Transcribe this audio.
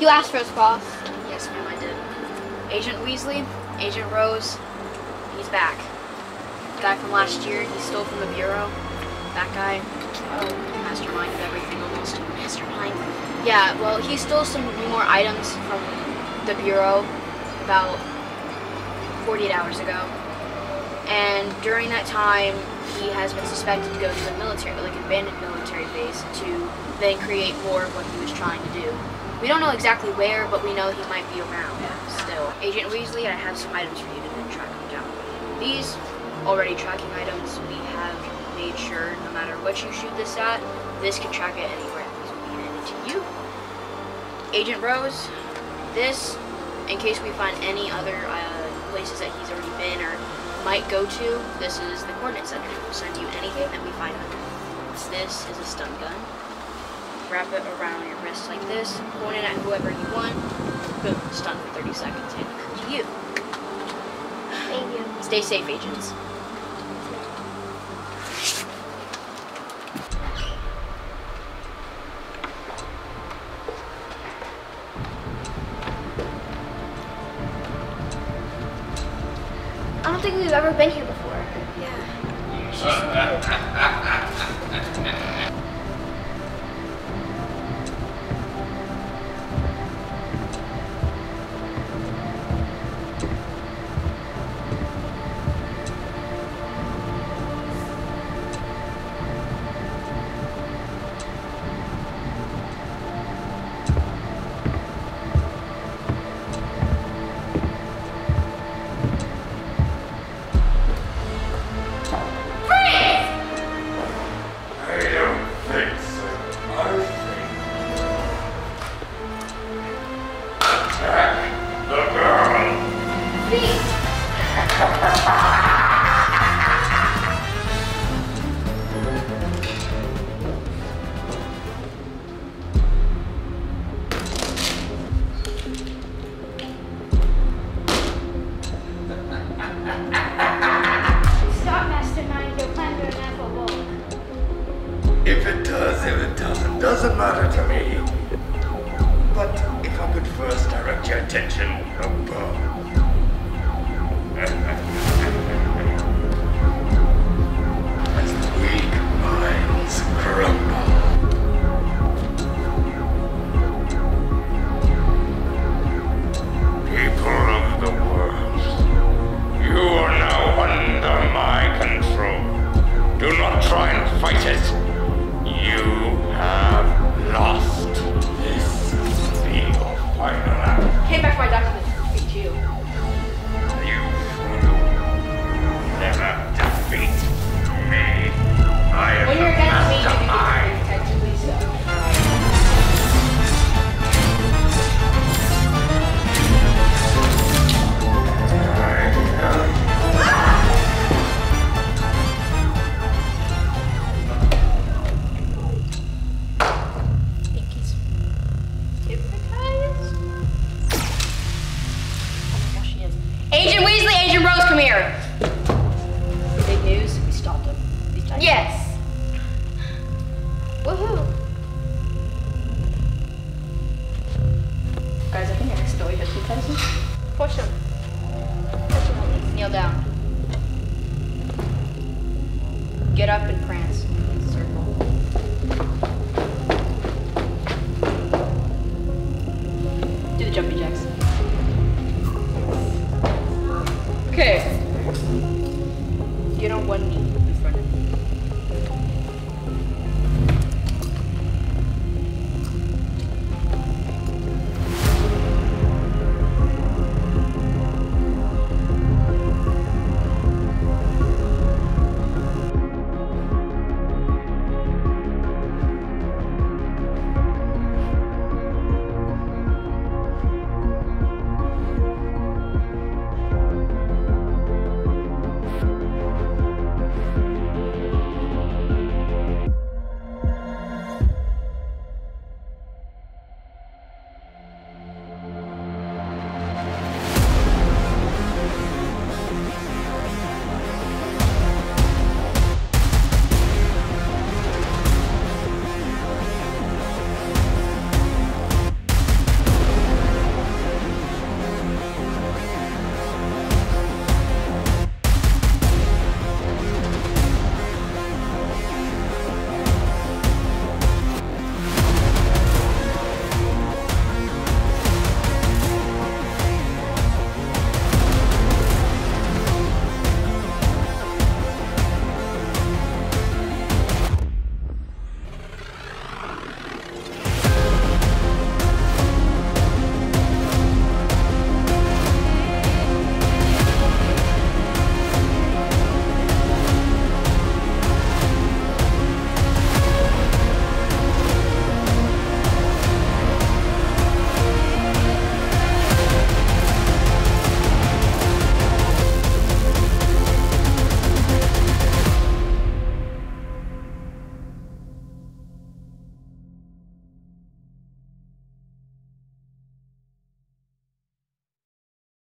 You asked for his. Yes, ma'am, I did. Agent Weasley, Agent Rose, he's back. The guy from last year, he stole from the Bureau. That guy, oh, mastermind of everything almost. Mastermind? Yeah, well, he stole some more items from the Bureau about 48 hours ago. And during that time, he has been suspected to go to a military, like an abandoned military base, to then create more of what he was trying to do. We don't know exactly where, but we know he might be around still. Agent Weasley, I have some items for you to then track him down. These already tracking items, we have made sure no matter what you shoot this at, this can track it anywhere this will be handed to you. Agent Rose, this, in case we find any other uh, places that he's already been or might go to, this is the coordinate center. We'll send you anything that we find it. This is a stun gun wrap it around your wrist like this, point it at whoever you want, boom, stun for 30 seconds, and to you. Thank you. Stay safe, agents. I don't think we've ever been here before. I it doesn't, doesn't matter to me. But if I could first direct your attention oh, above. Get up and prance. Circle. Do the jumpy jacks. Okay. Get on one knee.